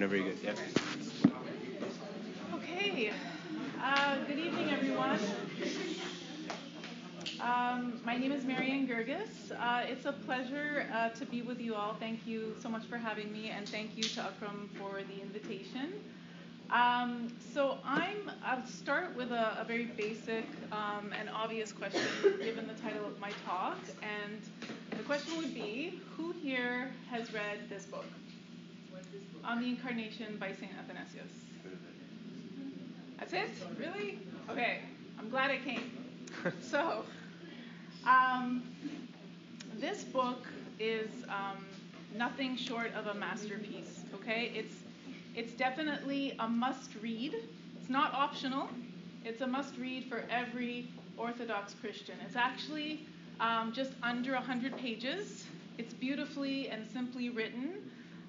Whenever you're good. Okay. Uh, good evening, everyone. Um, my name is Marianne Guirguis. Uh, it's a pleasure uh, to be with you all. Thank you so much for having me, and thank you to Akram for the invitation. Um, so I'm. I'll start with a, a very basic um, and obvious question, given the title of my talk, and the question would be, who here has read this book? On the Incarnation by Saint Athanasius. That's it? Really? Okay. I'm glad I came. so, um, this book is um, nothing short of a masterpiece. Okay, it's it's definitely a must-read. It's not optional. It's a must-read for every Orthodox Christian. It's actually um, just under 100 pages. It's beautifully and simply written.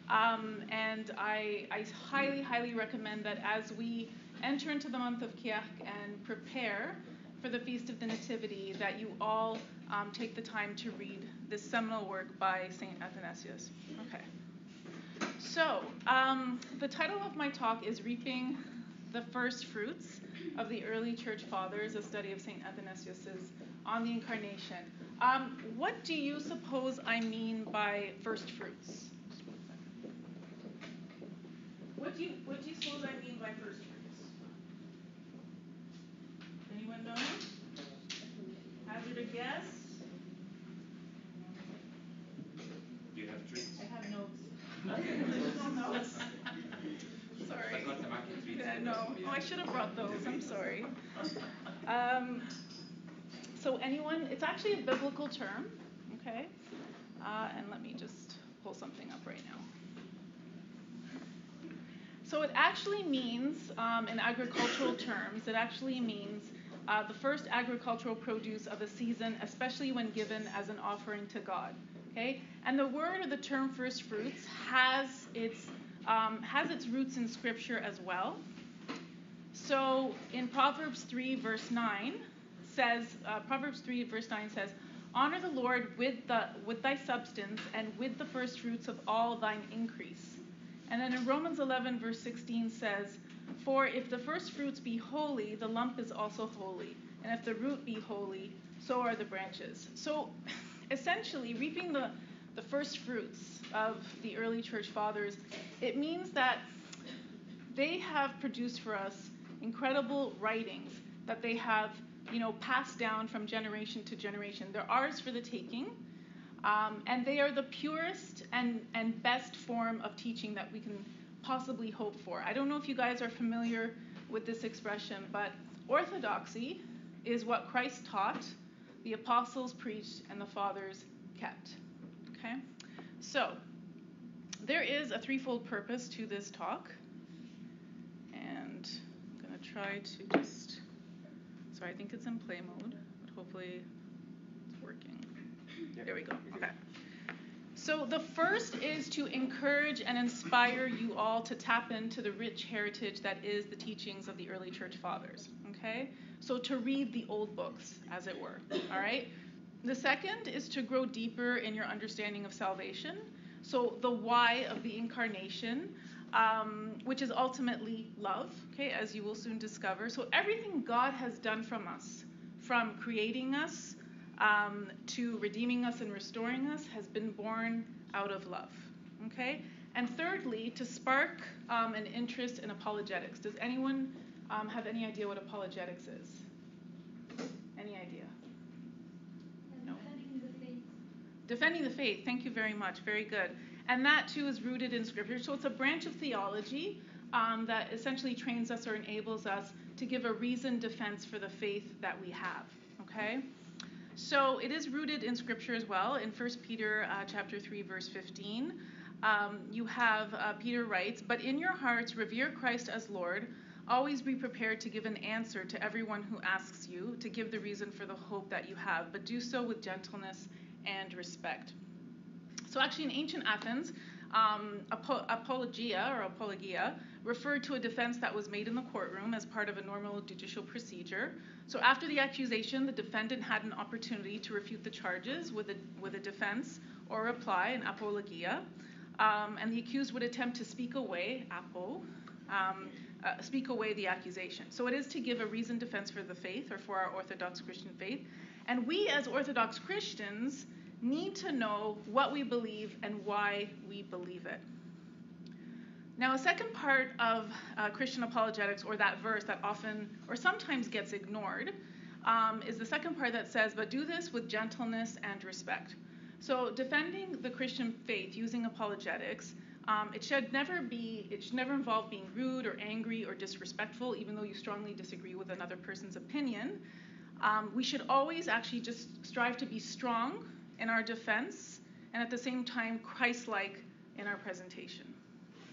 Um, and I, I, highly, highly recommend that as we enter into the month of Kiahk and prepare for the Feast of the Nativity, that you all um, take the time to read this seminal work by St. Athanasius. Okay. So, um, the title of my talk is Reaping the First Fruits of the Early Church Fathers, a study of St. Athanasius's on the Incarnation. Um, what do you suppose I mean by first fruits? What do you what do you suppose I mean by first fruits? Anyone know? Hazard a guess? Do you have treats? I have notes. Additional notes. Sorry. Yeah, no. Oh, I should have brought those. I'm sorry. Um, so anyone? It's actually a biblical term. Okay. Uh, and let me just pull something up right now. So it actually means, um, in agricultural terms, it actually means uh, the first agricultural produce of a season, especially when given as an offering to God. Okay, and the word or the term first fruits has its um, has its roots in Scripture as well. So in Proverbs 3 verse 9 says uh, Proverbs 3 verse 9 says, "Honor the Lord with the with thy substance and with the first fruits of all thine increase." And then in Romans 11, verse 16 says, For if the first fruits be holy, the lump is also holy. And if the root be holy, so are the branches. So essentially, reaping the, the first fruits of the early church fathers, it means that they have produced for us incredible writings that they have you know passed down from generation to generation. They're ours for the taking. Um, and they are the purest and, and best form of teaching that we can possibly hope for. I don't know if you guys are familiar with this expression, but orthodoxy is what Christ taught, the apostles preached, and the fathers kept. Okay? So, there is a threefold purpose to this talk. And I'm going to try to just. Sorry, I think it's in play mode, but hopefully it's working. There we go. Okay. So the first is to encourage and inspire you all to tap into the rich heritage that is the teachings of the early church fathers. Okay? So to read the old books, as it were. All right? The second is to grow deeper in your understanding of salvation. So the why of the incarnation, um, which is ultimately love, okay, as you will soon discover. So everything God has done from us, from creating us um, to redeeming us and restoring us has been born out of love. Okay? And thirdly, to spark um, an interest in apologetics. Does anyone um, have any idea what apologetics is? Any idea? No. Defending the faith. Defending the faith. Thank you very much. Very good. And that too is rooted in Scripture. So it's a branch of theology um, that essentially trains us or enables us to give a reasoned defense for the faith that we have. Okay? So it is rooted in Scripture as well. In 1 Peter uh, chapter 3, verse 15, um, you have uh, Peter writes, But in your hearts revere Christ as Lord. Always be prepared to give an answer to everyone who asks you, to give the reason for the hope that you have, but do so with gentleness and respect. So, actually, in ancient Athens, um, apologia or apologia referred to a defense that was made in the courtroom as part of a normal judicial procedure. So after the accusation, the defendant had an opportunity to refute the charges with a, with a defense or reply, an apologia. um, and the accused would attempt to speak away, apo, um, uh, speak away the accusation. So it is to give a reasoned defense for the faith or for our Orthodox Christian faith. And we, as Orthodox Christians, need to know what we believe and why we believe it. Now, a second part of uh, Christian apologetics, or that verse that often or sometimes gets ignored, um, is the second part that says, But do this with gentleness and respect. So, defending the Christian faith using apologetics, um, it should never be, it should never involve being rude or angry or disrespectful, even though you strongly disagree with another person's opinion. Um, we should always actually just strive to be strong in our defense and at the same time Christ like in our presentation.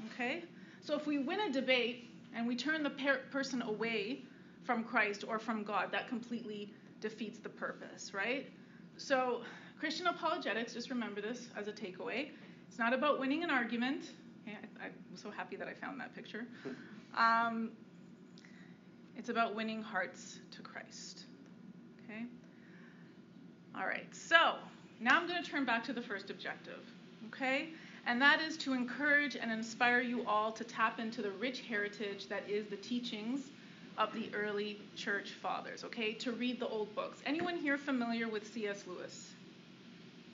Okay? So if we win a debate and we turn the per- person away from Christ or from God, that completely defeats the purpose, right? So, Christian apologetics, just remember this as a takeaway. It's not about winning an argument. I, am so happy that I found that picture. Um, it's about winning hearts to Christ. Okay? All right, so now I'm going to turn back to the first objective. Okay? And that is to encourage and inspire you all to tap into the rich heritage that is the teachings of the early church fathers, okay? To read the old books. Anyone here familiar with C.S. Lewis?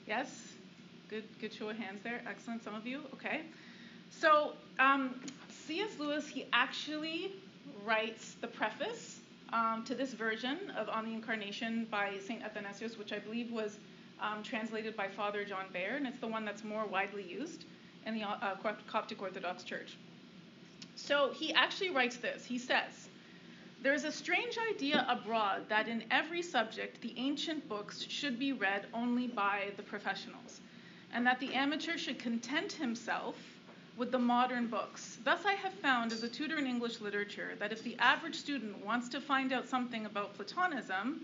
Yes? Good, good show of hands there. Excellent, some of you. Okay. So, um, C.S. Lewis, he actually writes the preface um, to this version of On the Incarnation by St. Athanasius, which I believe was um, translated by Father John Behr, and it's the one that's more widely used in the uh, Coptic Orthodox Church. So he actually writes this. He says, There is a strange idea abroad that in every subject the ancient books should be read only by the professionals, and that the amateur should content himself with the modern books. Thus, I have found as a tutor in English literature that if the average student wants to find out something about Platonism,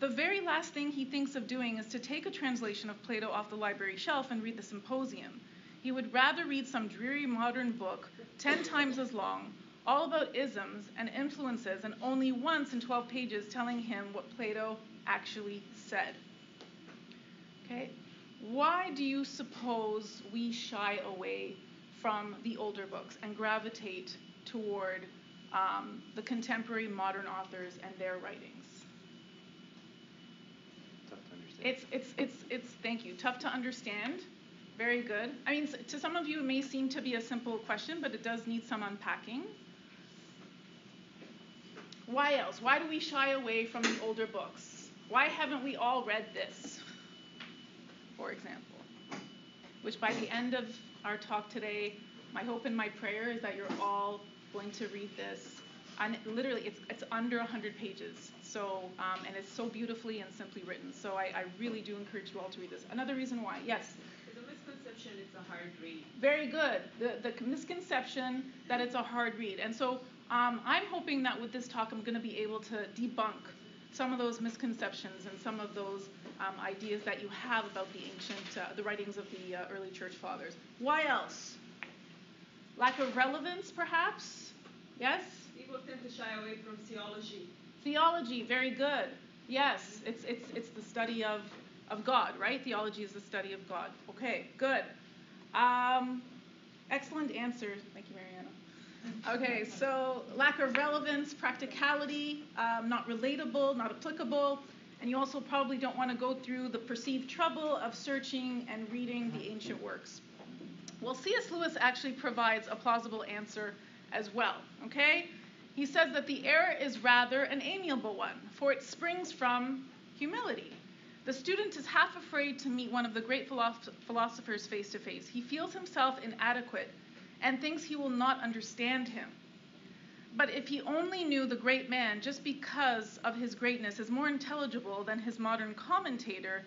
the very last thing he thinks of doing is to take a translation of Plato off the library shelf and read the Symposium. He would rather read some dreary modern book, 10 times as long, all about isms and influences, and only once in 12 pages telling him what Plato actually said. Okay? Why do you suppose we shy away from the older books and gravitate toward um, the contemporary modern authors and their writings? It's, it's, it's, it's, thank you, tough to understand. Very good. I mean, to some of you, it may seem to be a simple question, but it does need some unpacking. Why else? Why do we shy away from the older books? Why haven't we all read this, for example? Which by the end of our talk today, my hope and my prayer is that you're all going to read this. And literally, it's, it's under 100 pages. So, um, and it's so beautifully and simply written. So I, I really do encourage you all to read this. Another reason why, yes? The misconception it's a hard read. Very good. The, the misconception that it's a hard read. And so um, I'm hoping that with this talk, I'm going to be able to debunk some of those misconceptions and some of those um, ideas that you have about the ancient, uh, the writings of the uh, early church fathers. Why else? Lack of relevance, perhaps? Yes? People tend to shy away from theology. Theology, very good. Yes, it's, it's, it's the study of, of God, right? Theology is the study of God. Okay, good. Um, excellent answer. Thank you, Mariana. Okay, so lack of relevance, practicality, um, not relatable, not applicable, and you also probably don't want to go through the perceived trouble of searching and reading the ancient works. Well, C.S. Lewis actually provides a plausible answer as well, okay? He says that the error is rather an amiable one, for it springs from humility. The student is half afraid to meet one of the great philosoph- philosophers face to face. He feels himself inadequate and thinks he will not understand him. But if he only knew the great man just because of his greatness is more intelligible than his modern commentator,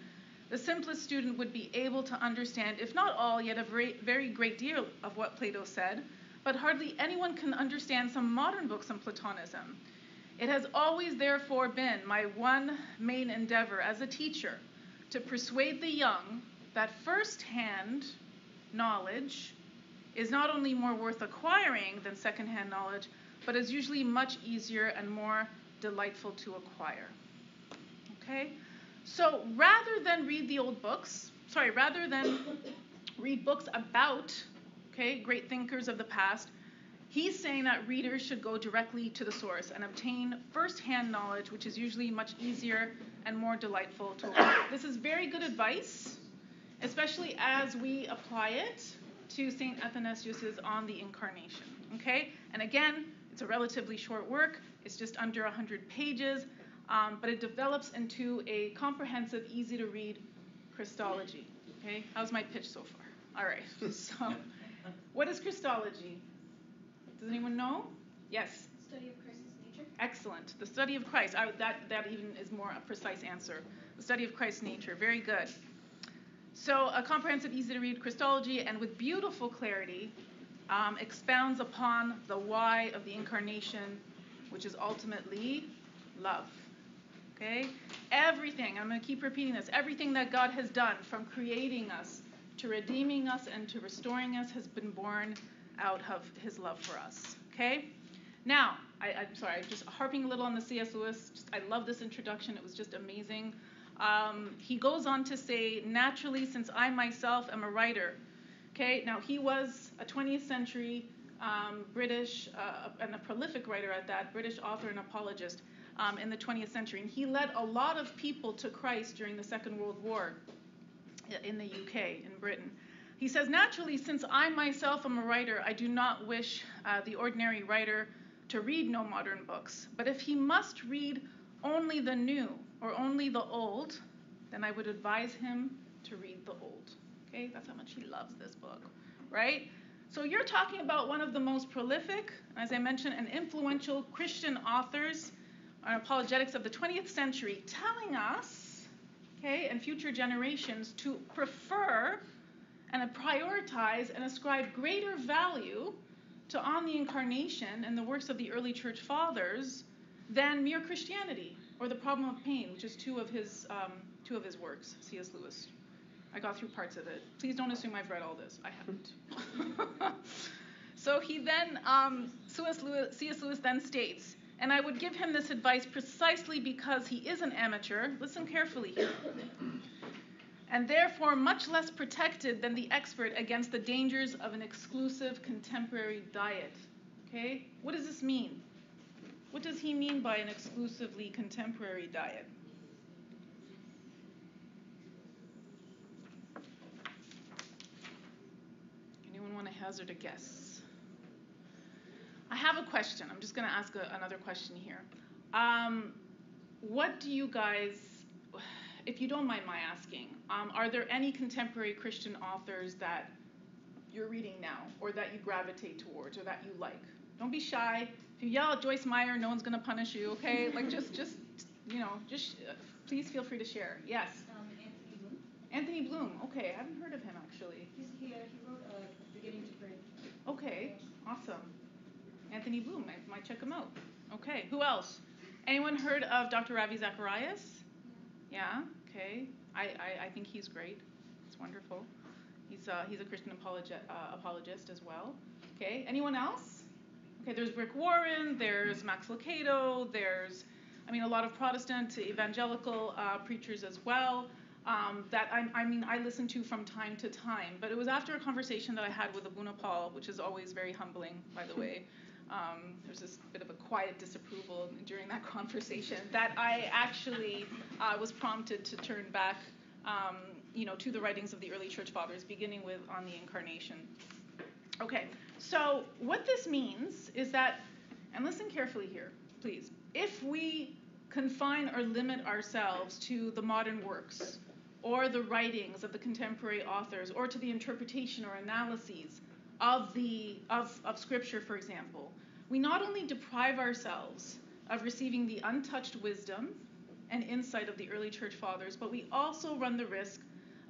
the simplest student would be able to understand, if not all, yet a very great deal of what Plato said but hardly anyone can understand some modern books on Platonism. It has always, therefore, been my one main endeavor as a teacher to persuade the young that first hand knowledge is not only more worth acquiring than second hand knowledge, but is usually much easier and more delightful to acquire. Okay? So rather than read the old books, sorry, rather than read books about okay, great thinkers of the past, he's saying that readers should go directly to the source and obtain first-hand knowledge, which is usually much easier and more delightful to learn. This is very good advice, especially as we apply it to St. Athanasius' On the Incarnation. Okay? And again, it's a relatively short work, it's just under 100 pages, um, but it develops into a comprehensive, easy to read Christology. Okay? How's my pitch so far? All right. So, what is Christology? Does anyone know? Yes? Study of Christ's nature. Excellent. The study of Christ. I, that, that even is more a precise answer. The study of Christ's nature. Very good. So, a comprehensive, easy to read Christology, and with beautiful clarity, um, expounds upon the why of the incarnation, which is ultimately love. Okay? Everything, I'm going to keep repeating this, everything that God has done from creating us to redeeming us and to restoring us has been born out of his love for us. Okay? Now, I, am sorry, I'm just harping a little on the C.S. Lewis. Just, I love this introduction, it was just amazing. Um, he goes on to say, naturally, since I myself am a writer, okay, now he was a 20th century um, British, uh, and a prolific writer at that, British author and apologist um, in the 20th century. And he led a lot of people to Christ during the Second World War in the UK, in Britain. He says, naturally, since I myself am a writer, I do not wish uh, the ordinary writer to read no modern books. But if he must read only the new or only the old, then I would advise him to read the old. Okay, that's how much he loves this book, right? So you're talking about one of the most prolific, as I mentioned, and influential Christian authors on apologetics of the 20th century telling us, okay, and future generations to prefer and prioritize and ascribe greater value to On the Incarnation and the works of the early church fathers than mere Christianity or The Problem of Pain, which is two of his, um, two of his works, C.S. Lewis. I got through parts of it. Please don't assume I've read all this. I haven't. so he then, um, C.S. Lewis, C.S. Lewis then states, and I would give him this advice precisely because he is an amateur. Listen carefully here. and therefore much less protected than the expert against the dangers of an exclusive contemporary diet. Okay? What does this mean? What does he mean by an exclusively contemporary diet? Anyone want to hazard a guess? I have a question. I'm just going to ask a, another question here. Um, what do you guys, if you don't mind my asking, um, are there any contemporary Christian authors that you're reading now, or that you gravitate towards, or that you like? Don't be shy. If you yell at Joyce Meyer, no one's going to punish you, okay? like, just, just, you know, just uh, please feel free to share. Yes? Um, Anthony Bloom. Anthony Bloom. Okay, I haven't heard of him actually. He's, he, uh, he wrote uh, Beginning to Pray. Okay, awesome. Anthony Bloom. I might check him out. Okay, who else? Anyone heard of Dr. Ravi Zacharias? Yeah. Okay. I, I, I think he's great. It's wonderful. He's uh, he's a Christian apologet, uh, apologist as well. Okay. Anyone else? Okay. There's Rick Warren. There's Max Lucado. There's I mean a lot of Protestant evangelical uh, preachers as well. Um, that I, I, mean I listen to from time to time. But it was after a conversation that I had with Abuna Paul, which is always very humbling, by the way. Um, was this bit of a quiet disapproval during that conversation that I actually uh, was prompted to turn back, um, you know, to the writings of the early church fathers, beginning with on the incarnation. Okay, so what this means is that, and listen carefully here, please. If we confine or limit ourselves to the modern works or the writings of the contemporary authors or to the interpretation or analyses of the of, of scripture for example we not only deprive ourselves of receiving the untouched wisdom and insight of the early church fathers but we also run the risk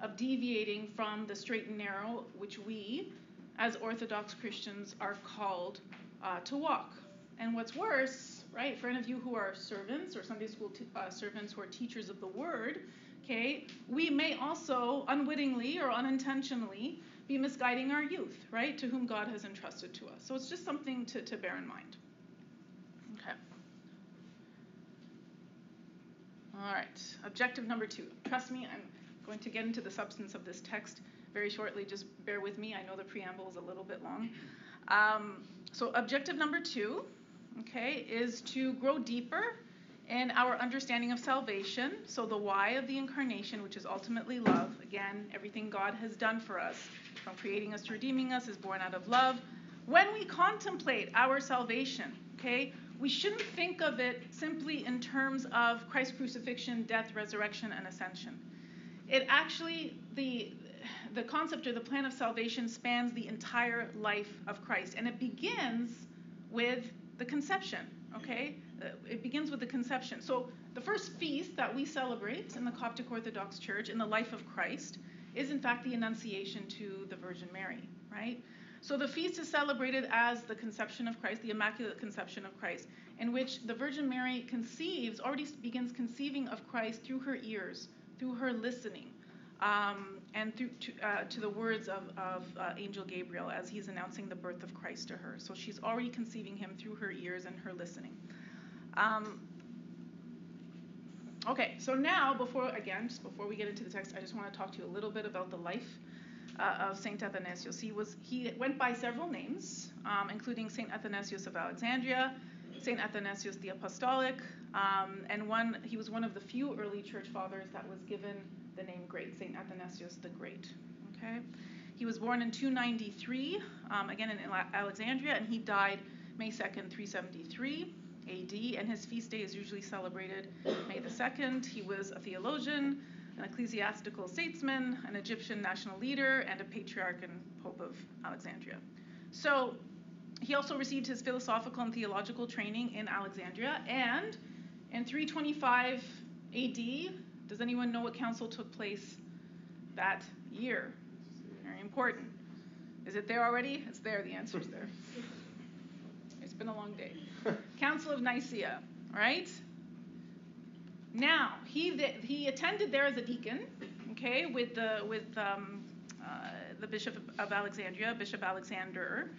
of deviating from the straight and narrow which we as orthodox christians are called uh, to walk. And what's worse right for any of you who are servants or sunday school t- uh, servants who are teachers of the word okay we may also unwittingly or unintentionally be misguiding our youth, right, to whom God has entrusted to us. So it's just something to, to bear in mind. Okay. All right. Objective number two. Trust me, I'm going to get into the substance of this text very shortly. Just bear with me. I know the preamble is a little bit long. Um, so, objective number two, okay, is to grow deeper in our understanding of salvation. So, the why of the incarnation, which is ultimately love. Again, everything God has done for us, from creating us to redeeming us, is born out of love. When we contemplate our salvation, okay, we shouldn't think of it simply in terms of Christ's crucifixion, death, resurrection, and ascension. It actually, the the concept or the plan of salvation spans the entire life of Christ, and it begins with the conception. Okay, uh, it begins with the conception. So the first feast that we celebrate in the Coptic Orthodox Church in the life of Christ is in fact the Annunciation to the Virgin Mary, right? So the feast is celebrated as the conception of Christ, the Immaculate Conception of Christ, in which the Virgin Mary conceives, already begins conceiving of Christ through her ears, through her listening, um, and through to, uh, to, the words of, of uh, Angel Gabriel as he's announcing the birth of Christ to her. So she's already conceiving him through her ears and her listening. Um, okay, so now before again, just before we get into the text, I just want to talk to you a little bit about the life uh, of Saint Athanasius. He was he went by several names, um, including Saint Athanasius of Alexandria, Saint Athanasius the Apostolic, um, and one he was one of the few early church fathers that was given the name Great, Saint Athanasius the Great. Okay, he was born in 293, um, again in Alexandria, and he died May 2nd, 373. AD, and his feast day is usually celebrated May the 2nd. He was a theologian, an ecclesiastical statesman, an Egyptian national leader, and a patriarch and pope of Alexandria. So he also received his philosophical and theological training in Alexandria, and in 325 AD, does anyone know what council took place that year? Very important. Is it there already? It's there, the answer's there. Been a long day. Council of Nicaea, right? Now he he attended there as a deacon, okay, with the with um, uh, the Bishop of Alexandria, Bishop Alexander,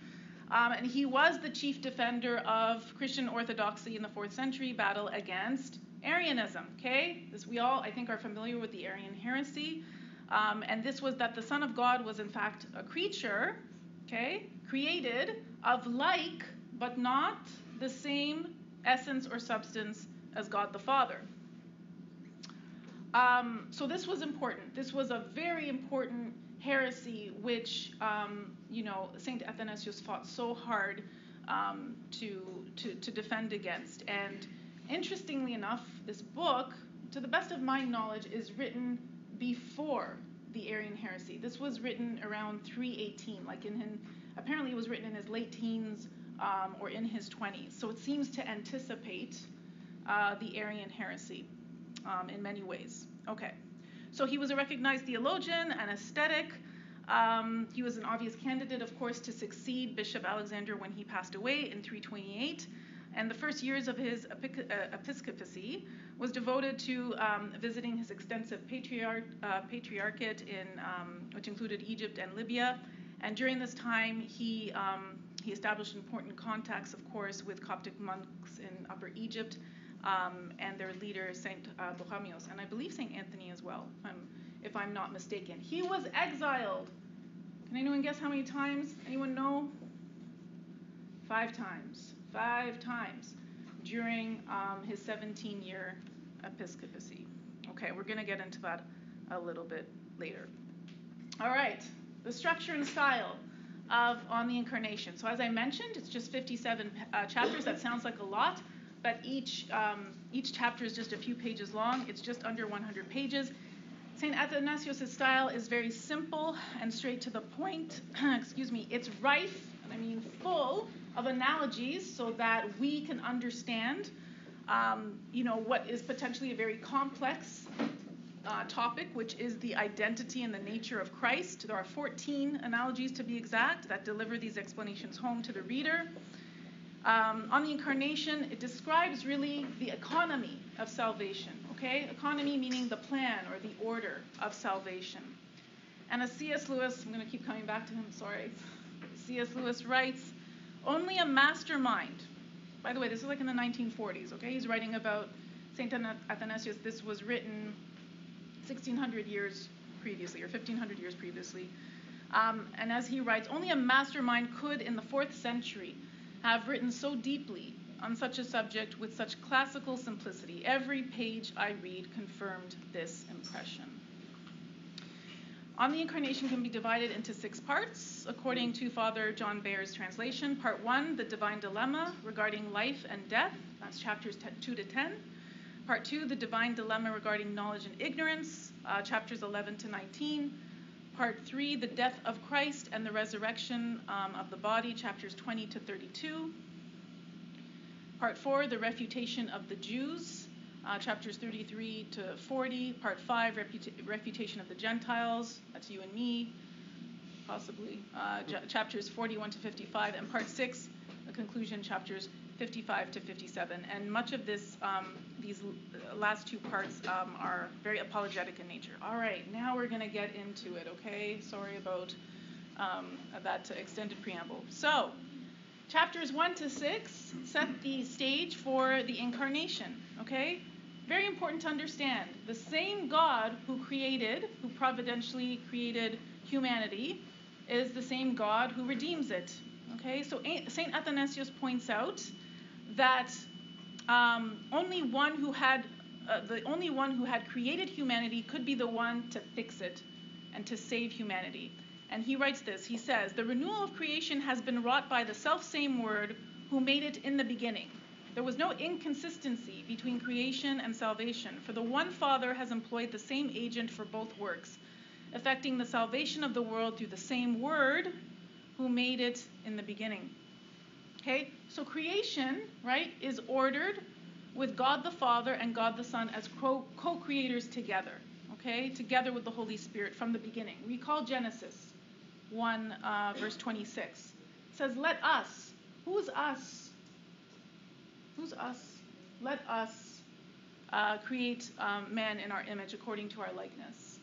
um, and he was the chief defender of Christian orthodoxy in the fourth century battle against Arianism. Okay, this we all I think are familiar with the Arian heresy, um, and this was that the Son of God was in fact a creature, okay, created of like but not the same essence or substance as God the Father. Um, so this was important. This was a very important heresy, which um, you know Saint Athanasius fought so hard um, to, to to defend against. And interestingly enough, this book, to the best of my knowledge, is written before the Arian heresy. This was written around 318, like in, in apparently it was written in his late teens um, or in his 20s. So it seems to anticipate uh, the Arian heresy um, in many ways. Okay, so he was a recognized theologian and ascetic. Um, he was an obvious candidate, of course, to succeed Bishop Alexander when he passed away in 328. And the first years of his epic- uh, episcopacy was devoted to um, visiting his extensive patriarch, uh, patriarchate, in, um, which included Egypt and Libya. And during this time, he um, he established important contacts, of course, with Coptic monks in Upper Egypt um, and their leader, Saint uh, Pachomius, and I believe Saint Anthony as well, if I'm, if I'm not mistaken. He was exiled. Can anyone guess how many times? Anyone know? Five times. Five times during um, his 17 year episcopacy. Okay, we're going to get into that a little bit later. All right, the structure and style of On the Incarnation. So, as I mentioned, it's just 57 uh, chapters. That sounds like a lot, but each, um, each chapter is just a few pages long. It's just under 100 pages. St. Athanasius' style is very simple and straight to the point. Excuse me. It's rife, I mean full, of analogies so that we can understand, um, you know, what is potentially a very complex uh, topic, which is the identity and the nature of Christ. There are 14 analogies to be exact that deliver these explanations home to the reader. Um, on the incarnation, it describes really the economy of salvation. Okay, economy meaning the plan or the order of salvation. And as C.S. Lewis, I'm going to keep coming back to him. Sorry. C.S. Lewis writes, only a mastermind. By the way, this is like in the 1940s. Okay, he's writing about Saint Athanasius. This was written 1600 years previously or 1500 years previously. Um, and as he writes, only a mastermind could, in the fourth century, have written so deeply on such a subject with such classical simplicity. Every page I read confirmed this impression. On the Incarnation can be divided into six parts, according to Father John Behr's translation. Part one, the divine dilemma regarding life and death. That's chapters 2 to 10. Part two, the divine dilemma regarding knowledge and ignorance. Uh, chapters 11 to 19. Part three, the death of Christ and the resurrection um, of the body. Chapters 20 to 32. Part four, the refutation of the Jews uh, chapters 33 to 40. Part 5, reputa- refutation of the Gentiles. That's you and me, possibly. Uh, j- chapters 41 to 55. And part 6, the conclusion, chapters 55 to 57. And much of this, um, these last two parts um, are very apologetic in nature. All right, now we're going to get into it, okay? Sorry about um, that extended preamble. So, chapters 1 to 6 set the stage for the incarnation, okay? Very important to understand. The same God who created, who providentially created humanity, is the same God who redeems it. Okay, so St. Athanasius points out that um, only one who had uh, the only one who had created humanity could be the one to fix it and to save humanity. And he writes this. He says, "The renewal of creation has been wrought by the self-same word who made it in the beginning." There was no inconsistency between creation and salvation, for the one Father has employed the same agent for both works, effecting the salvation of the world through the same Word who made it in the beginning. Okay? So creation, right, is ordered with God the Father and God the Son as co creators together, okay, together with the Holy Spirit from the beginning. Recall Genesis 1, uh, verse 26. It says, Let us. Who's us? Who's us? Let us uh, create um, man in our image according to our likeness.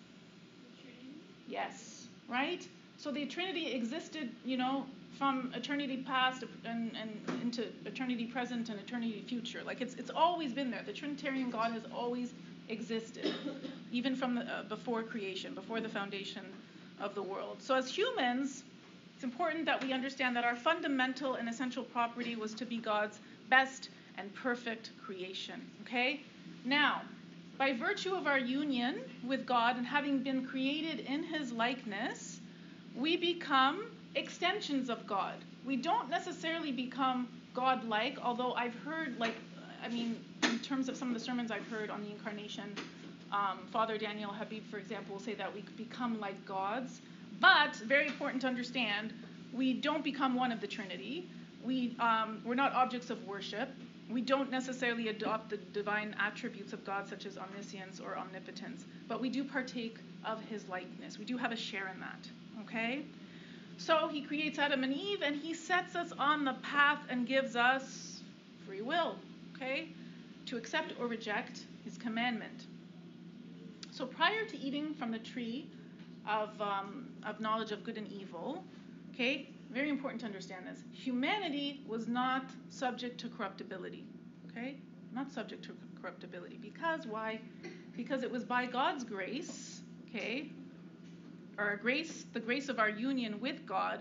Yes, right? So the Trinity existed, you know, from eternity past and, and into eternity present and eternity future. Like it's it's always been there. The Trinitarian God has always existed, even from the, uh, before creation, before the foundation of the world. So as humans, it's important that we understand that our fundamental and essential property was to be God's best and perfect creation. Okay? Now, by virtue of our union with God and having been created in His likeness, we become extensions of God. We don't necessarily become God like, although I've heard, like, I mean, in terms of some of the sermons I've heard on the incarnation, um, Father Daniel Habib, for example, will say that we become like gods. But, very important to understand, we don't become one of the Trinity. We, um, we're not objects of worship we don't necessarily adopt the divine attributes of God, such as omniscience or omnipotence, but we do partake of his likeness. We do have a share in that. Okay? So he creates Adam and Eve and he sets us on the path and gives us free will. Okay? To accept or reject his commandment. So prior to eating from the tree of, um, of knowledge of good and evil, okay, very important to understand this. Humanity was not subject to corruptibility. Okay? Not subject to corruptibility. Because why? Because it was by God's grace, okay, or grace, the grace of our union with God,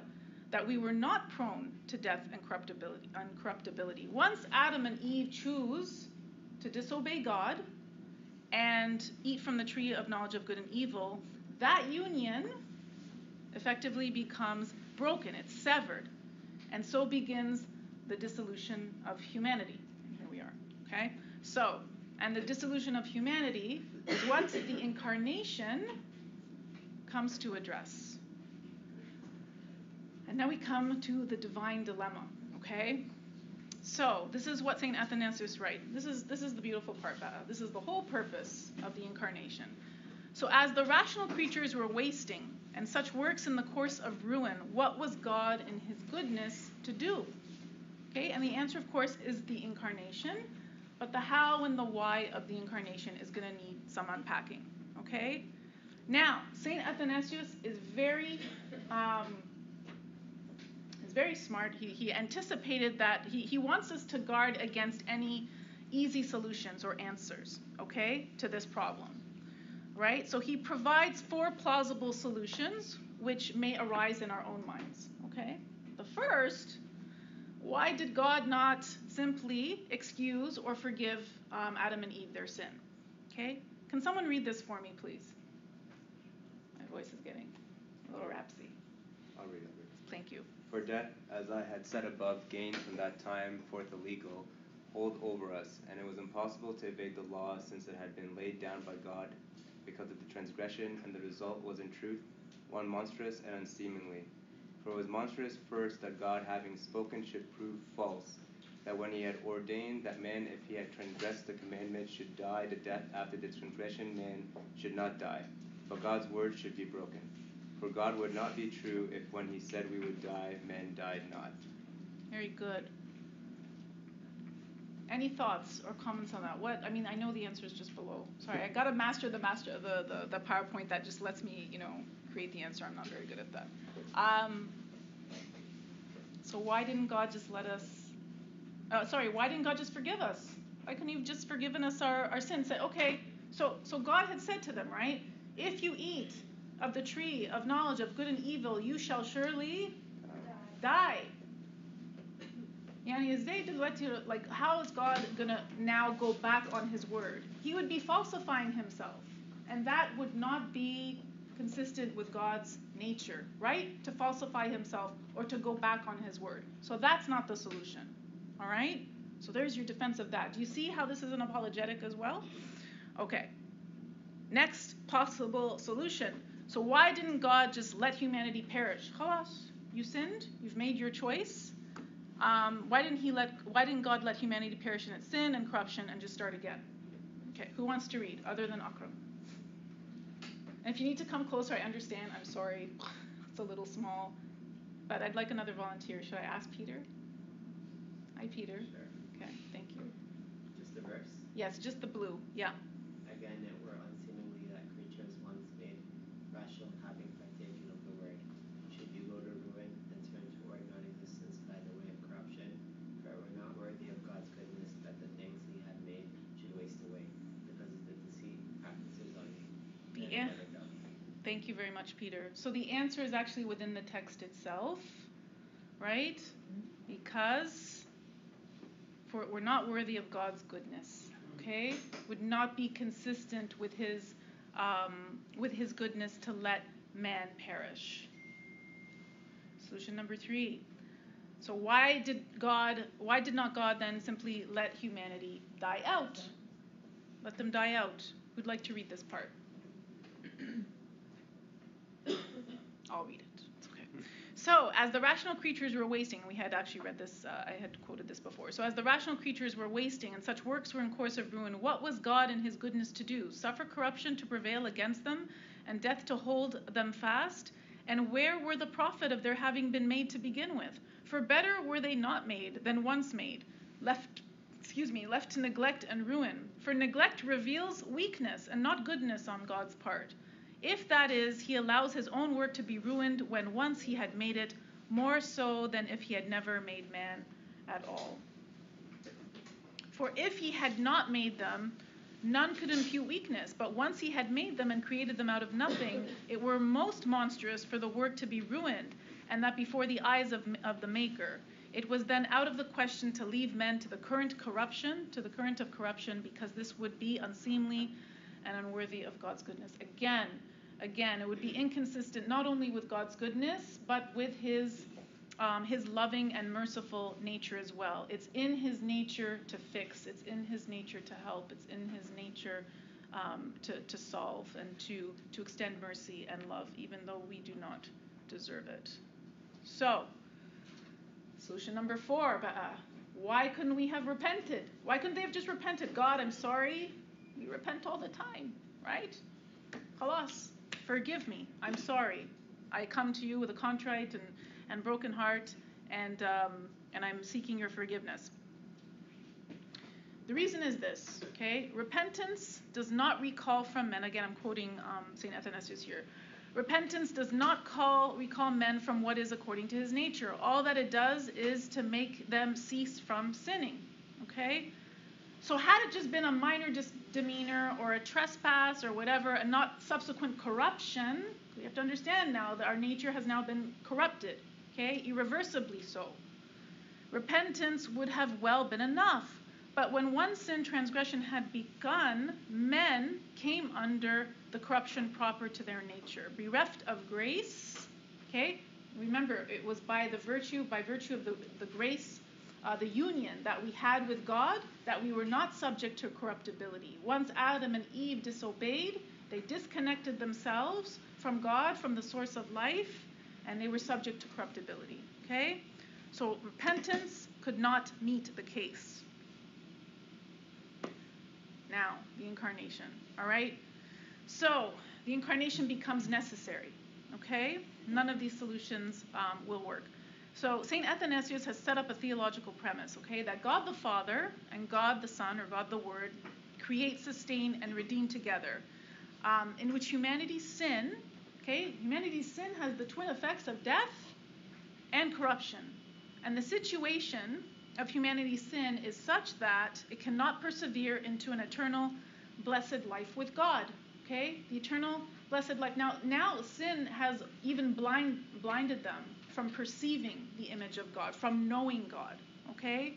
that we were not prone to death and corruptibility. Uncorruptibility. Once Adam and Eve choose to disobey God and eat from the tree of knowledge of good and evil, that union effectively becomes broken, it's severed. And so begins the dissolution of humanity. Here we are. Okay? So, and the dissolution of humanity is what the incarnation comes to address. And now we come to the divine dilemma. Okay? So, this is what St. Athanasius writes. This is, this is the beautiful part. This is the whole purpose of the incarnation. So, as the rational creatures were wasting, and such works in the course of ruin, what was God in his goodness to do? Okay, and the answer, of course, is the incarnation, but the how and the why of the incarnation is going to need some unpacking. Okay? Now, St. Athanasius is very. Um, is very smart. He, he anticipated that he, he wants us to guard against any easy solutions or answers, okay, to this problem right? So he provides four plausible solutions which may arise in our own minds. Okay? The first, why did God not simply excuse or forgive um, Adam and Eve their sin? Okay? Can someone read this for me, please? Voice is getting a little rapsy. I'll read it. Thank you. For death, as I had said above, gained from that time forth illegal hold over us, and it was impossible to evade the law since it had been laid down by God because of the transgression, and the result was in truth one monstrous and unseemly. For it was monstrous first that God, having spoken, should prove false, that when he had ordained that man, if he had transgressed the commandment, should die the death after the transgression, man should not die, but God's word should be broken. For God would not be true if when he said we would die, men died not. Very good. Any thoughts or comments on that? What I mean, I know the answer is just below. Sorry, I gotta master the master the, the, the PowerPoint that just lets me, you know, create the answer. I'm not very good at that. Um, so why didn't God just let us? Uh, sorry, why didn't God just forgive us? Why couldn't He have just forgiven us our, our sins? Say, okay, so so God had said to them, right? If you eat of the tree of knowledge of good and evil, you shall surely die. Yani, like, how is God gonna now go back on his word? He would be falsifying himself. And that would not be consistent with God's nature, right? To falsify himself or to go back on his word. So that's not the solution. All right? So there's your defense of that. Do you see how this is an apologetic as well? Okay. Next possible solution. So why didn't God just let humanity perish? Khalas, you sinned, you've made your choice. Um, why didn't he let? Why didn't God let humanity perish in its sin and corruption and just start again? Okay, who wants to read other than Akram? And if you need to come closer, I understand. I'm sorry, it's a little small, but I'd like another volunteer. Should I ask Peter? Hi, Peter. Sure. Okay, thank you. Just the verse. Yes, just the blue. Yeah. Again, it were unseemly that creatures once made rational having partaken of the word should you go to ruin and turn toward non-existence by the way of corruption. For it were not worthy of God's goodness that the things He had made should waste away, because of the deceit practices on you. The and an- another doubt. Thank So the answer is actually within the text itself, right? Because for we're not worthy of God's goodness, okay? Would not be consistent with His um, with His goodness to let man perish. Solution number three. So why did God? Why did not God then simply let humanity die out? Let them die out. Who'd like to read this part? I'll read it. It's okay. So, as the rational creatures were wasting, we had actually read this, uh, I had quoted this before. So, as the rational creatures were wasting and such works were in course of ruin, what was God in his goodness to do? Suffer corruption to prevail against them, and death to hold them fast? And where were the profit of their having been made to begin with? For better were they not made than once made, left excuse me, left to neglect and ruin. For neglect reveals weakness and not goodness on God's part. If that is, he allows his own work to be ruined when once he had made it, more so than if he had never made man at all. For if he had not made them, none could impute weakness, but once he had made them and created them out of nothing, it were most monstrous for the work to be ruined, and that before the eyes of, of the Maker. It was then out of the question to leave men to the current corruption, to the current of corruption, because this would be unseemly and unworthy of God's goodness. Again, again, it would be inconsistent not only with God's goodness, but with His um, His loving and merciful nature as well. It's in His nature to fix. It's in His nature to help. It's in His nature um, to to solve and to to extend mercy and love, even though we do not deserve it. So. Solution number four, uh, why couldn't we have repented? Why couldn't they have just repented? God, I'm sorry. We repent all the time, right? Halas, forgive me. I'm sorry. I come to you with a contrite and, and broken heart, and, um, and I'm seeking your forgiveness. The reason is this, okay? Repentance does not recall from men. Again, I'm quoting um, St. Athanasius here. Repentance does not call recall men from what is according to his nature. All that it does is to make them cease from sinning. Okay? So, had it just been a minor misdemeanor or a trespass or whatever, and not subsequent corruption, we have to understand now that our nature has now been corrupted, okay, irreversibly so. Repentance would have well been enough. But when one sin transgression had begun, men came under the corruption proper to their nature, bereft of grace. Okay, remember it was by the virtue, by virtue of the, the grace, uh, the union that we had with God, that we were not subject to corruptibility. Once Adam and Eve disobeyed, they disconnected themselves from God, from the source of life, and they were subject to corruptibility. Okay, so repentance could not meet the case now, the incarnation. All right? So, the incarnation becomes necessary. Okay? None of these solutions um, will work. So, St. Athanasius has set up a theological premise, okay, that God the Father and God the Son, or God the Word, create, sustain, and redeem together, um, in which humanity's sin, okay, humanity's sin has the twin effects of death and corruption. And the situation of humanity's sin is such that it cannot persevere into an eternal blessed life with God. Okay? The eternal blessed life. Now, now sin has even blind, blinded them from perceiving the image of God, from knowing God. Okay?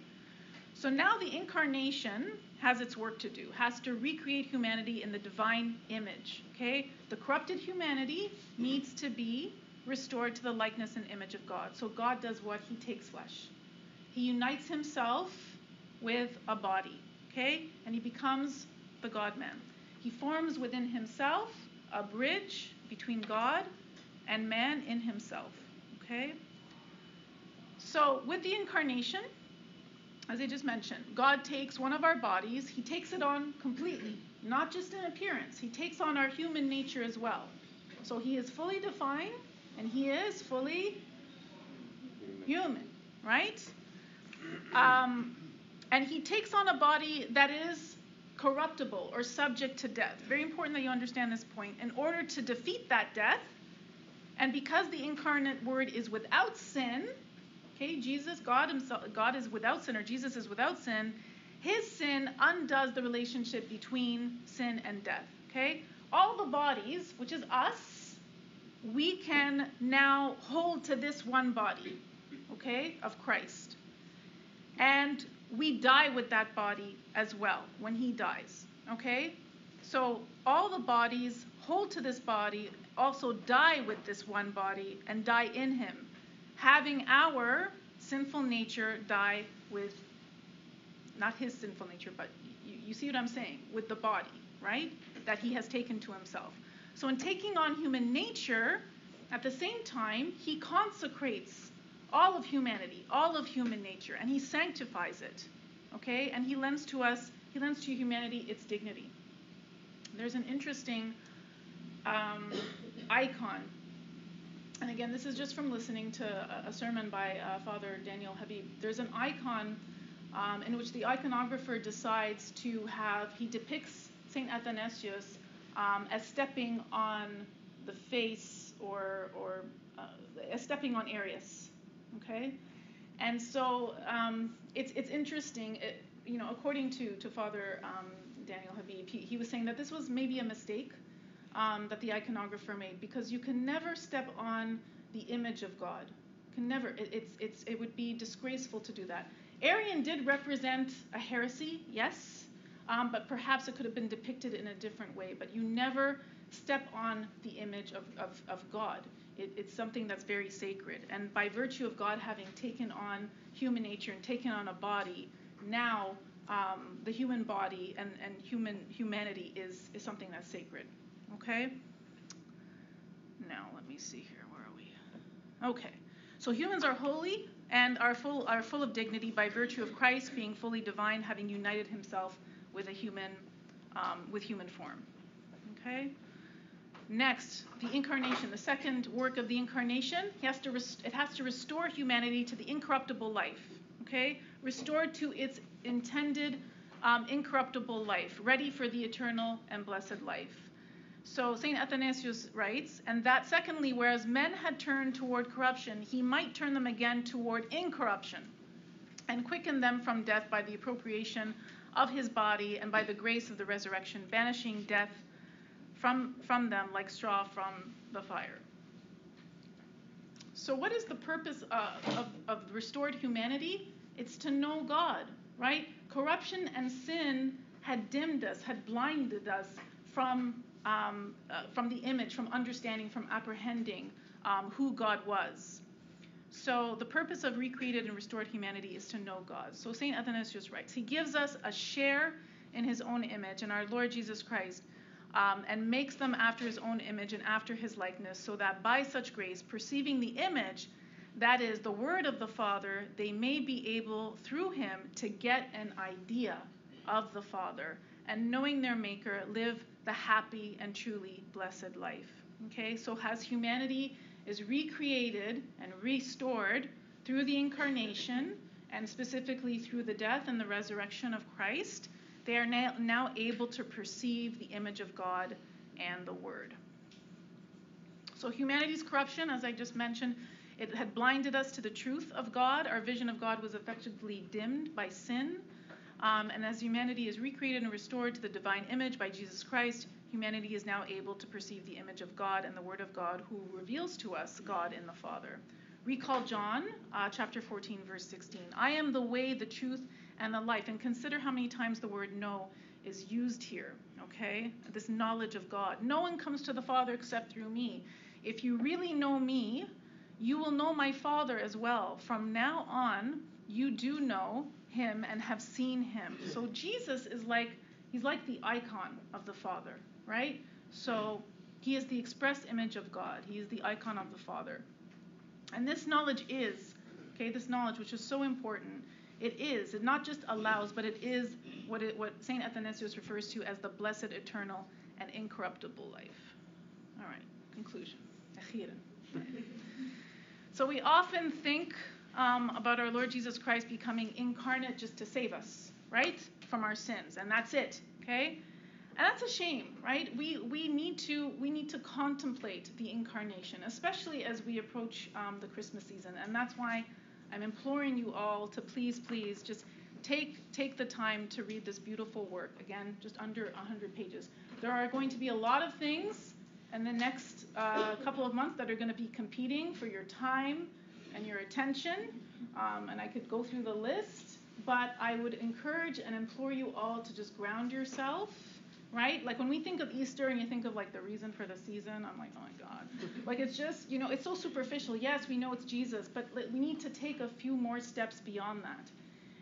So now the incarnation has its work to do, has to recreate humanity in the divine image. Okay? The corrupted humanity needs to be restored to the likeness and image of God. So God does what? He takes flesh he unites himself with a body, okay? And he becomes the God man. He forms within himself a bridge between God and man in himself, okay? So, with the incarnation, as I just mentioned, God takes one of our bodies, he takes it on completely, not just in appearance, he takes on our human nature as well. So, he is fully divine and he is fully human, right? Um, and he takes on a body that is corruptible or subject to death. Very important that you understand this point. In order to defeat that death, and because the incarnate word is without sin, okay, Jesus, God himself, God is without sin, or Jesus is without sin, his sin undoes the relationship between sin and death. Okay? All the bodies, which is us, we can now hold to this one body, okay, of Christ. And we die with that body as well when he dies. Okay? So all the bodies hold to this body, also die with this one body, and die in him, having our sinful nature die with, not his sinful nature, but you, you see what I'm saying? With the body, right? That he has taken to himself. So in taking on human nature, at the same time, he consecrates all of humanity, all of human nature, and he sanctifies it. Okay? And he lends to us, he lends to humanity its dignity. There's an interesting um, icon. And again, this is just from listening to a, sermon by uh, Father Daniel Habib. There's an icon um, in which the iconographer decides to have, he depicts St. Athanasius um, as stepping on the face or, or uh, as stepping on Arius. Okay, and so um, it's it's interesting. It, you know, according to to Father um, Daniel Habib, he, he was saying that this was maybe a mistake um, that the iconographer made because you can never step on the image of God. Can never. It, it's it's it would be disgraceful to do that. Arian did represent a heresy, yes, um, but perhaps it could have been depicted in a different way. But you never step on the image of, of, of God. It, it's something that's very sacred. And by virtue of God having taken on human nature and taken on a body, now um, the human body and, and human humanity is, is something that's sacred. Okay? Now, let me see here. Where are we? Okay. So humans are holy and are full, are full of dignity by virtue of Christ being fully divine, having united himself with a human, um, with human form. Okay? Next, the incarnation, the second work of the incarnation, has to rest- it has to restore humanity to the incorruptible life, okay? Restored to its intended um, incorruptible life, ready for the eternal and blessed life. So St. Athanasius writes, and that secondly, whereas men had turned toward corruption, he might turn them again toward incorruption and quicken them from death by the appropriation of his body and by the grace of the resurrection, banishing death from, from them like straw from the fire. So, what is the purpose uh, of, of restored humanity? It's to know God, right? Corruption and sin had dimmed us, had blinded us from, um, uh, from the image, from understanding, from apprehending um, who God was. So, the purpose of recreated and restored humanity is to know God. So, St. Athanasius writes He gives us a share in His own image, in our Lord Jesus Christ, um, and makes them after His own image and after His likeness, so that by such grace, perceiving the image, that is, the Word of the Father, they may be able, through Him, to get an idea of the Father, and knowing their Maker, live the happy and truly blessed life. Okay, so has humanity is recreated and restored through the incarnation and specifically through the death and the resurrection of Christ, they are now, now able to perceive the image of God and the Word. So, humanity's corruption, as I just mentioned, it had blinded us to the truth of God. Our vision of God was effectively dimmed by sin. Um, and as humanity is recreated and restored to the divine image by Jesus Christ, humanity is now able to perceive the image of God and the Word of God, who reveals to us God in the Father. Recall John uh, chapter 14, verse 16. I am the way, the truth, and the life. And consider how many times the word know is used here, okay? This knowledge of God. No one comes to the Father except through me. If you really know me, you will know my Father as well. From now on, you do know him and have seen him. So Jesus is like he's like the icon of the Father, right? So he is the express image of God. He is the icon of the Father. And this knowledge is, okay, this knowledge which is so important, it is, it not just allows, but it is what it, what St. Athanasius refers to as the blessed, eternal, and incorruptible life. All right, conclusion. So we often think um, about our Lord Jesus Christ becoming incarnate just to save us, right, from our sins, and that's it, okay? And that's a shame, right? We we need to we need to contemplate the incarnation, especially as we approach um, the Christmas season, and that's why I'm imploring you all to please, please, just take take the time to read this beautiful work. Again, just under 100 pages. There are going to be a lot of things in the next uh, couple of months that are going to be competing for your time and your attention. Um, and I could go through the list, but I would encourage and implore you all to just ground yourself, right? Like when we think of Easter and you think of like the reason for the season, I'm like, oh my God. like it's just, you know, it's so superficial. Yes, we know it's Jesus, but we need to take a few more steps beyond that.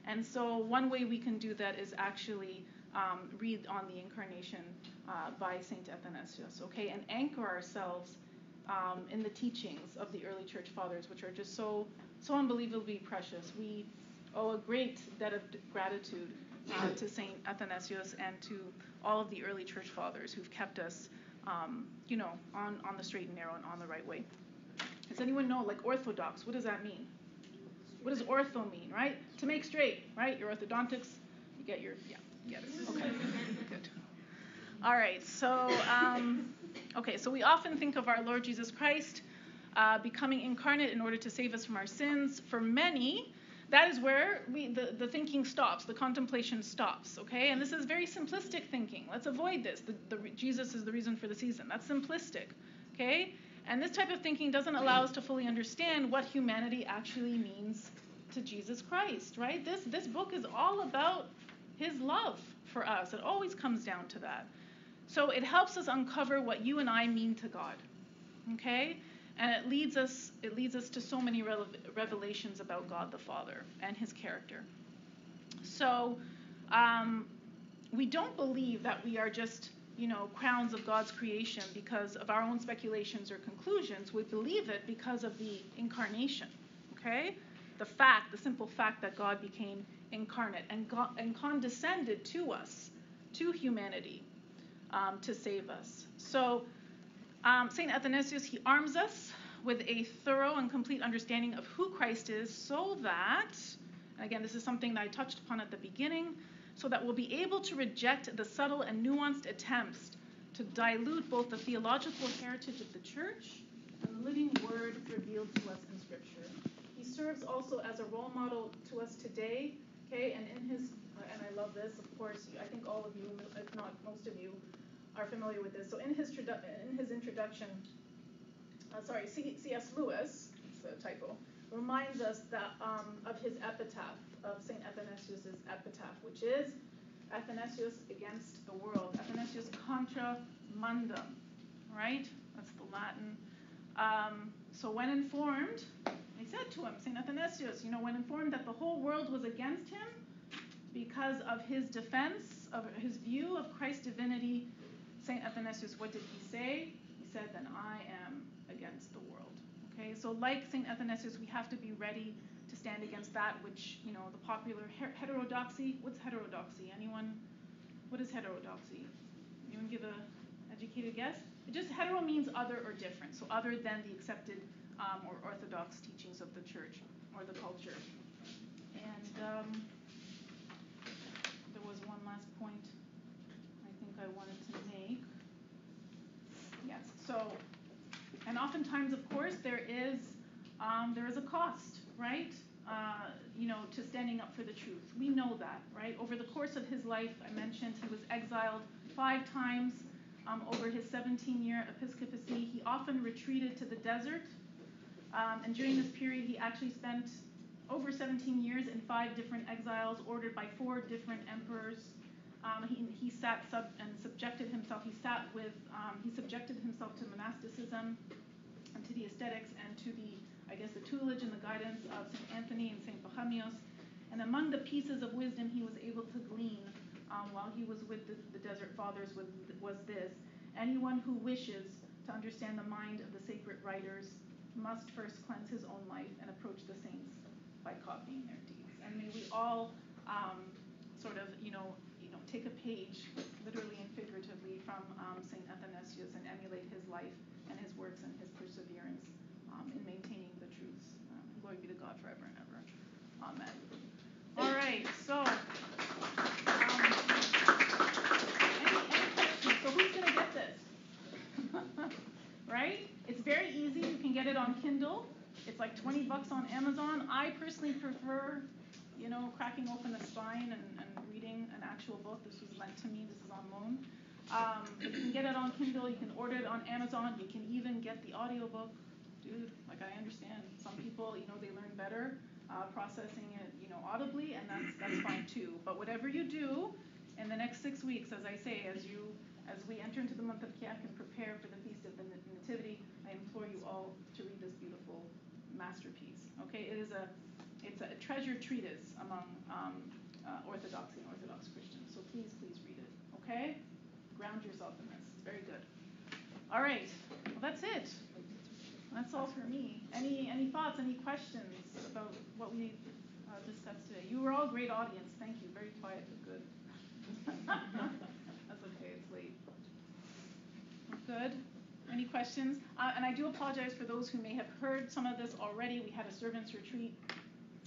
And so one way we can do that is actually um, read on the incarnation uh, by Saint Athanasius, okay, and anchor ourselves um, in the teachings of the early church fathers, which are just so so unbelievably precious. We owe a great debt of gratitude uh, to Saint Athanasius and to all of the early church fathers who've kept us, um, you know, on on the straight and narrow and on the right way. Does anyone know, like orthodox? What does that mean? What does ortho mean, right? To make straight, right? Your orthodontics, you get your yeah, you get it. Okay, good. All right, so. Um, Okay, so we often think of our Lord Jesus Christ uh, becoming incarnate in order to save us from our sins. For many, that is where we, the, the thinking stops, the contemplation stops, okay? And this is very simplistic thinking. Let's avoid this. The, the, Jesus is the reason for the season. That's simplistic, okay? And this type of thinking doesn't allow us to fully understand what humanity actually means to Jesus Christ, right? This, this book is all about his love for us. It always comes down to that. So it helps us uncover what you and I mean to God. Okay? And it leads us it leads us to so many revelations about God the Father and his character. So um, we don't believe that we are just you know, crowns of God's creation because of our own speculations or conclusions. We believe it because of the incarnation, okay? The fact, the simple fact that God became incarnate and, God, and condescended to us, to humanity, um, to save us. So, um, St. Athanasius, he arms us with a thorough and complete understanding of who Christ is so that, and again, this is something that I touched upon at the beginning, so that we'll be able to reject the subtle and nuanced attempts to dilute both the theological heritage of the church and the living word revealed to us in Scripture. He serves also as a role model to us today, okay, and in his and I love this. Of course, I think all of you, if not most of you, are familiar with this. So in his in his introduction, uh, sorry, C- C.S. Lewis, it's a typo, reminds us that um, of his epitaph of Saint Athanasius' epitaph, which is Athanasius against the world. Athanasius contra mundum, right? That's the Latin. Um, so when informed, he said to him, St. Athanasius, you know, when informed that the whole world was against him because of his defense, of his view of Christ's divinity, St. Athanasius, what did he say? He said, then I am against the world. Okay, so like St. Athanasius, we have to be ready to stand against that which, you know, the popular her- heterodoxy. What's heterodoxy? Anyone? What is heterodoxy? Anyone give a educated guess? It just hetero means other or different, so other than the accepted um, or orthodox teachings of the church or the culture. And um, there was one last point I think I wanted to make. Yes. So, and oftentimes, of course, there is um, there is a cost, right? Uh, you know, to standing up for the truth. We know that, right? Over the course of his life, I mentioned he was exiled five times. Um, over his 17 year episcopacy, he often retreated to the desert. Um, and during this period, he actually spent over 17 years in five different exiles, ordered by four different emperors. Um, he, he sat sub and subjected himself. He sat with. Um, he subjected himself to monasticism and to the ascetics and to the, I guess, the tutelage and the guidance of Saint Anthony and Saint Pachomius. And among the pieces of wisdom he was able to glean um, while he was with the, the Desert Fathers was, was this: anyone who wishes to understand the mind of the sacred writers must first cleanse his own life and approach the saints by copying their deeds. And may we all um, sort of, you know, take a page, literally and figuratively, from um, Saint Athanasius and emulate his life and his works and his perseverance um, in maintaining the truths. Um, glory be to God forever and ever. Amen. All right, so. Um? So who's gonna get this? right? It's very easy. You can get it on Kindle. It's like 20 bucks on Amazon. I personally prefer, you know, cracking open a spine and, and reading an actual book. This was lent to me. This is on loan. Um, you can get it on Kindle. You can order it on Amazon. You can even get the audiobook. Dude, like I understand. Some people, you know, they learn better uh, processing it, you know, audibly, and that's that's fine too. But whatever you do in the next six weeks, as I say, as you as we enter into the month of Kiak and prepare for the feast of the Nativity, I implore you all to read this beautiful masterpiece. Okay, it is a it's a treasure treatise among um, uh, Orthodoxy and Orthodox Christians. So please, please read it. Okay, ground yourself in this. It's very good. All right, well that's it. That's all for me. Any any thoughts? Any questions about what we uh, discussed today? You were all a great audience. Thank you. Very quiet but good. that's okay. It's late. Good. Any questions? Uh, and I do apologize for those who may have heard some of this already. We had a servants retreat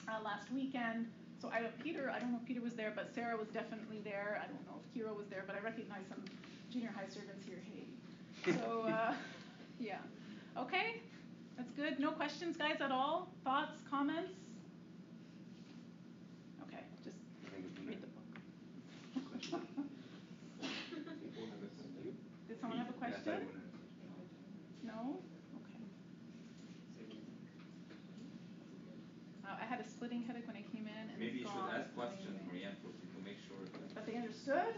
uh, last weekend. So I Peter, I don't know if Peter was there, but Sarah was definitely there. I don't know if Kira was there, but I recognize some junior high servants here. Hey. So uh, yeah. Okay. That's good. No questions, guys, at all? Thoughts, comments? Okay, just read the book. Did someone have a question? No? Okay. Uh, I had a splitting headache when I came in, and Maybe it's you gone. should ask questions, Maria, for to make sure that. But they understood?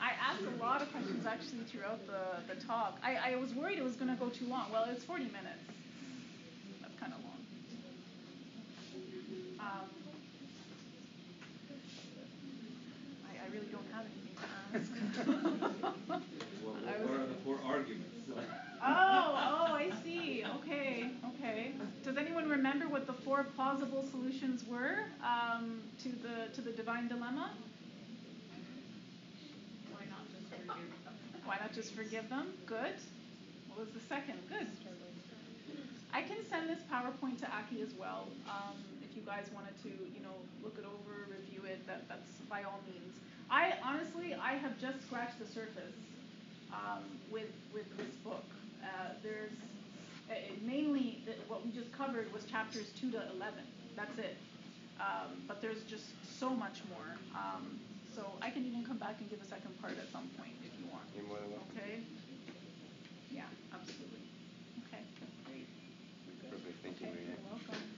I asked a lot of questions actually throughout the, the talk. I, I was worried it was going to go too long. Well, it's 40 minutes. That's kind of long. Um, I, I really don't have anything to ask. What, I what was- are the four arguments? Oh, oh, I see. Okay, okay. Does anyone remember what the four plausible solutions were um, to the to the divine dilemma? Why not just forgive? Why not just forgive them? Good. What was the second? Good. I can send this PowerPoint to Aki as well. Um, if you guys wanted to, you know, look it over, review it, that, that's by all means. I honestly, I have just scratched the surface um, with with this book. Uh, there's mainly the, what we just covered was chapters 2 to 11. That's it. Um, but there's just so much more. Um, so I can even come back and give a second part at some point if you want. Okay? Yeah, absolutely. Okay, great. Perfect. Thank okay, you, Maria. You're welcome.